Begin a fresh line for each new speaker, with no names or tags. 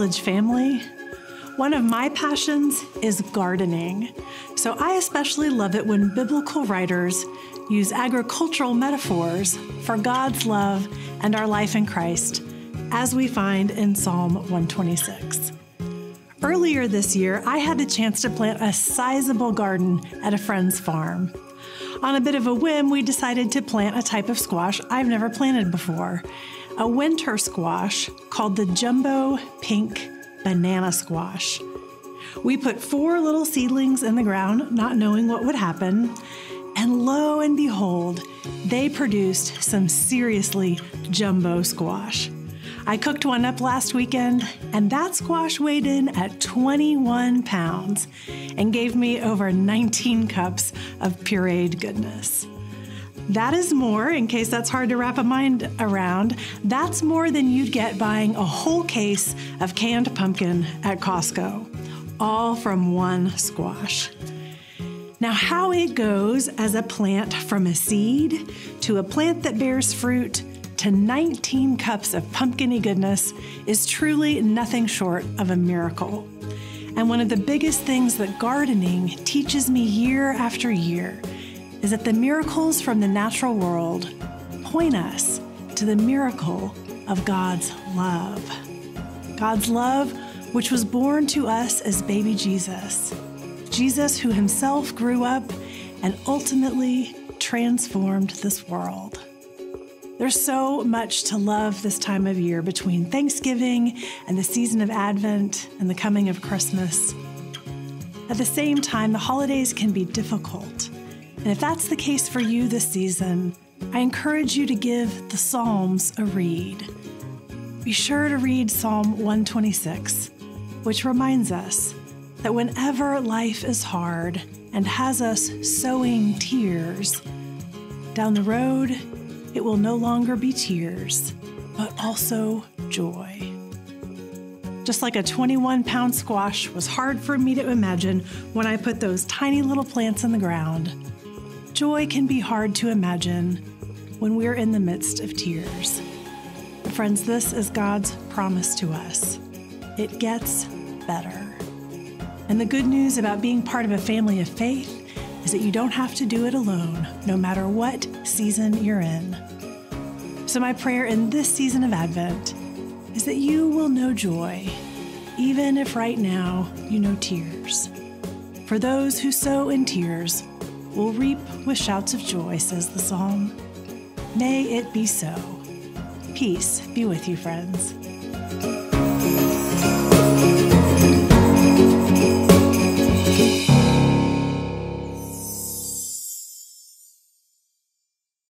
church family. One of my passions is gardening, so I especially love it when biblical writers use agricultural metaphors for God's love and our life in Christ, as we find in Psalm 126. Earlier this year, I had the chance to plant a sizable garden at a friend's farm. On a bit of a whim, we decided to plant a type of squash I've never planted before a winter squash called the jumbo pink banana squash. We put four little seedlings in the ground, not knowing what would happen, and lo and behold, they produced some seriously jumbo squash. I cooked one up last weekend, and that squash weighed in at 21 pounds and gave me over 19 cups of pureed goodness. That is more, in case that's hard to wrap a mind around, that's more than you'd get buying a whole case of canned pumpkin at Costco, all from one squash. Now, how it goes as a plant from a seed to a plant that bears fruit to 19 cups of pumpkiny goodness is truly nothing short of a miracle. And one of the biggest things that gardening teaches me year after year is that the miracles from the natural world point us to the miracle of God's love. God's love, which was born to us as baby Jesus. Jesus, who himself grew up and ultimately transformed this world. There's so much to love this time of year between Thanksgiving and the season of Advent and the coming of Christmas. At the same time, the holidays can be difficult. And if that's the case for you this season, I encourage you to give the Psalms a read. Be sure to read Psalm 126, which reminds us that whenever life is hard and has us sowing tears, down the road, it will no longer be tears, but also joy. Just like a 21 pound squash was hard for me to imagine when I put those tiny little plants in the ground, joy can be hard to imagine when we're in the midst of tears. Friends, this is God's promise to us. It gets better. And the good news about being part of a family of faith is that you don't have to do it alone, no matter what season you're in. So, my prayer in this season of Advent is that you will know joy, even if right now you know tears. For those who sow in tears will reap with shouts of joy, says the psalm. May it be so. Peace be with you, friends.